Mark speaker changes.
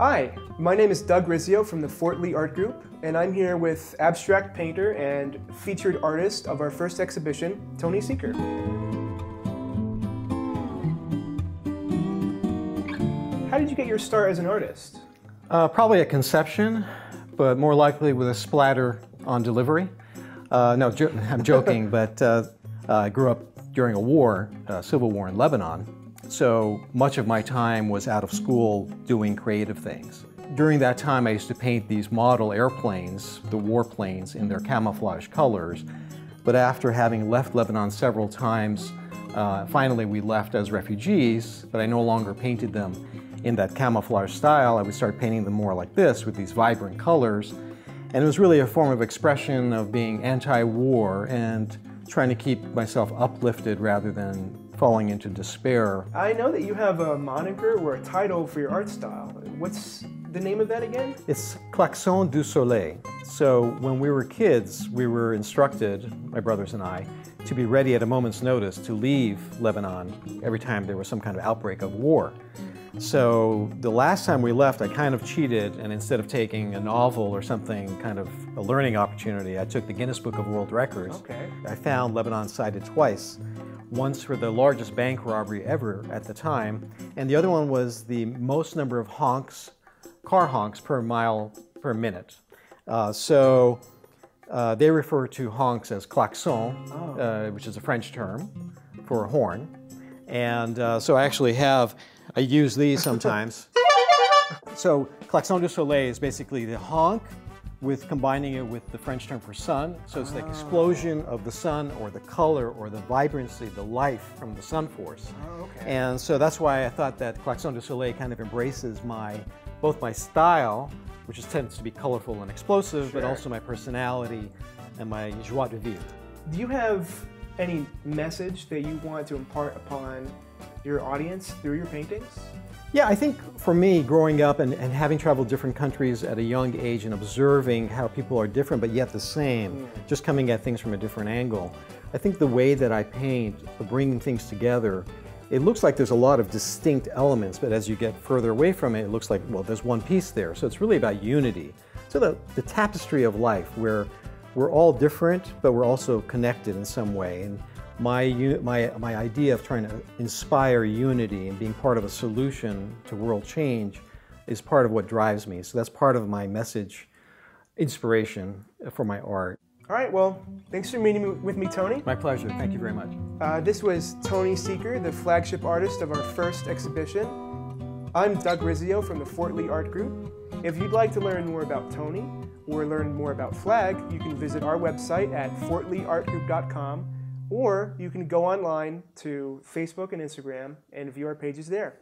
Speaker 1: Hi, my name is Doug Rizio from the Fort Lee Art Group, and I'm here with abstract painter and featured artist of our first exhibition, Tony Seker. How did you get your start as an artist?
Speaker 2: Uh, probably a conception, but more likely with a splatter on delivery. Uh, no, jo I'm joking, but uh, I grew up during a war, a civil war in Lebanon, so much of my time was out of school doing creative things. During that time, I used to paint these model airplanes, the warplanes, in their camouflage colors. But after having left Lebanon several times, uh, finally we left as refugees, but I no longer painted them in that camouflage style. I would start painting them more like this with these vibrant colors. And it was really a form of expression of being anti-war and trying to keep myself uplifted rather than falling into despair.
Speaker 1: I know that you have a moniker or a title for your art style. What's the name of that again?
Speaker 2: It's Klaxon du Soleil. So when we were kids, we were instructed, my brothers and I, to be ready at a moment's notice to leave Lebanon every time there was some kind of outbreak of war. So the last time we left, I kind of cheated, and instead of taking a novel or something, kind of a learning opportunity, I took the Guinness Book of World Records.
Speaker 1: Okay.
Speaker 2: I found Lebanon cited twice once for the largest bank robbery ever at the time, and the other one was the most number of honks, car honks per mile per minute. Uh, so uh, they refer to honks as klaxon, oh. uh, which is a French term for a horn. And uh, so I actually have, I use these sometimes. so klaxon du soleil is basically the honk with combining it with the French term for sun. So it's oh. the ah. explosion of the sun or the color or the vibrancy, the life from the sun force.
Speaker 1: Oh, okay.
Speaker 2: And so that's why I thought that Klaxon du Soleil kind of embraces my, both my style, which is, tends to be colorful and explosive, sure. but also my personality and my joie de vivre.
Speaker 1: Do you have any message that you want to impart upon your audience through your paintings?
Speaker 2: Yeah, I think for me, growing up and, and having traveled different countries at a young age and observing how people are different but yet the same, mm. just coming at things from a different angle, I think the way that I paint, bringing things together, it looks like there's a lot of distinct elements, but as you get further away from it, it looks like, well, there's one piece there. So it's really about unity. So the, the tapestry of life where we're all different, but we're also connected in some way. And my, my, my idea of trying to inspire unity and being part of a solution to world change is part of what drives me. So that's part of my message, inspiration for my art.
Speaker 1: All right, well, thanks for meeting with me, Tony.
Speaker 2: My pleasure. Thank you very much.
Speaker 1: Uh, this was Tony Seker, the flagship artist of our first exhibition. I'm Doug Rizio from the Fort Lee Art Group. If you'd like to learn more about Tony or learn more about Flag, you can visit our website at fortleeartgroup.com or you can go online to Facebook and Instagram and view our pages there.